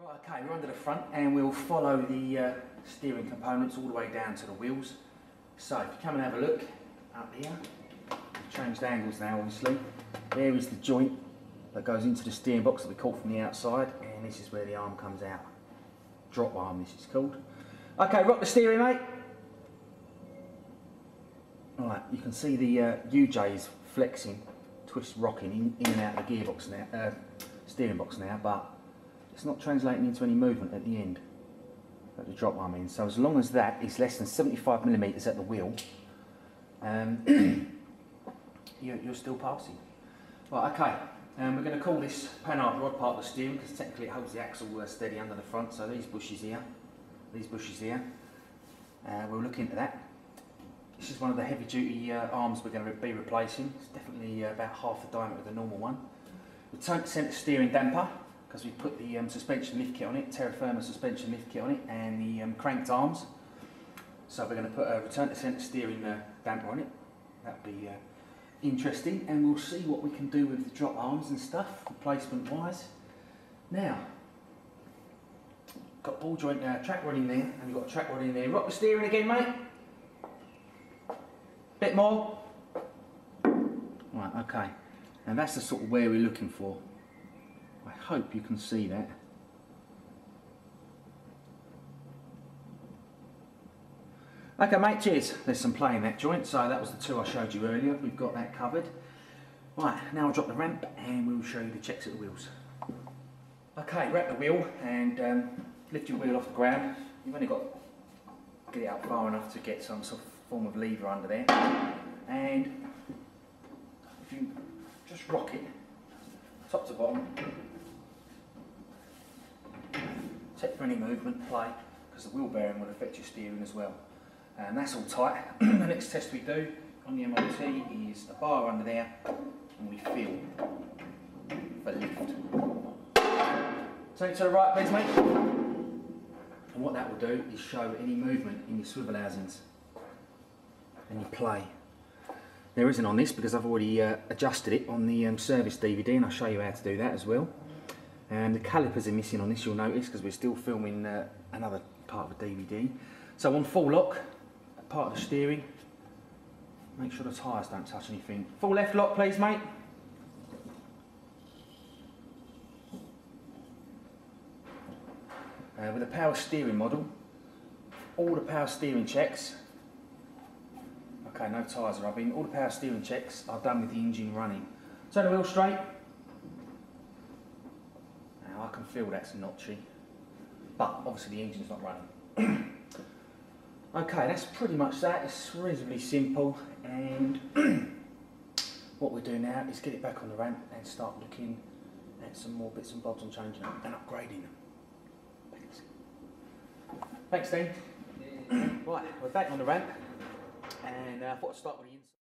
Right, okay, we're under the front and we'll follow the uh, steering components all the way down to the wheels. So if you come and have a look up here, changed angles now obviously. There is the joint that goes into the steering box that we caught from the outside and this is where the arm comes out. Drop arm this is called. Okay, rock the steering mate. Right, you can see the uh, UJ is flexing, twist rocking in, in and out of the gearbox now, uh, steering box now, but it's not translating into any movement at the end, at the drop arm in. So as long as that is less than 75 millimeters at the wheel, um, you're, you're still passing. Right, okay, and we're going to call this panhard rod part of the steering because technically it holds the axle uh, steady under the front. So these bushes here, these bushes here, uh, we'll look into that. This is one of the heavy duty uh, arms we're going to be replacing. It's definitely uh, about half the diameter of the normal one. Return to centre steering damper because we put the um, suspension lift kit on it, Terra Firma suspension lift kit on it and the um, cranked arms. So we're going to put a return to centre steering uh, damper on it. That'll be uh, interesting and we'll see what we can do with the drop arms and stuff, replacement wise. Now, got ball joint uh, track rod in there and we've got a track rod in there. Rock the steering again mate. Bit more. Right, okay. And that's the sort of where we're looking for. I hope you can see that. Okay mate, cheers. There's some play in that joint, so that was the two I showed you earlier. We've got that covered. Right, now I'll drop the ramp and we'll show you the checks of the wheels. Okay, wrap the wheel and um, lift your wheel off the ground. You've only got to get it up far enough to get some sort of form of lever under there. And if you just rock it top to bottom, check for any movement, play, because the wheel bearing will affect your steering as well. And that's all tight. the next test we do on the MOT is a bar under there and we feel for lift. Turn to the right please mate. And what that will do is show any movement in your swivel housings and your play. There isn't on this because I've already uh, adjusted it on the um, service DVD and I'll show you how to do that as well. And the calipers are missing on this you'll notice because we're still filming uh, another part of the DVD. So on full lock, part of the steering, make sure the tyres don't touch anything. Full left lock please mate. Uh, with a power steering model, all the power steering checks, okay no tyres are rubbing, all the power steering checks are done with the engine running. Turn the wheel straight. I can feel that's notchy, but obviously the engine's not running. okay, that's pretty much that, it's reasonably simple and what we do now is get it back on the ramp and start looking at some more bits and bobs and changing them and upgrading them. Thanks. Thanks, Dean. right, we're back on the ramp, and uh, I thought I'd start with the inside.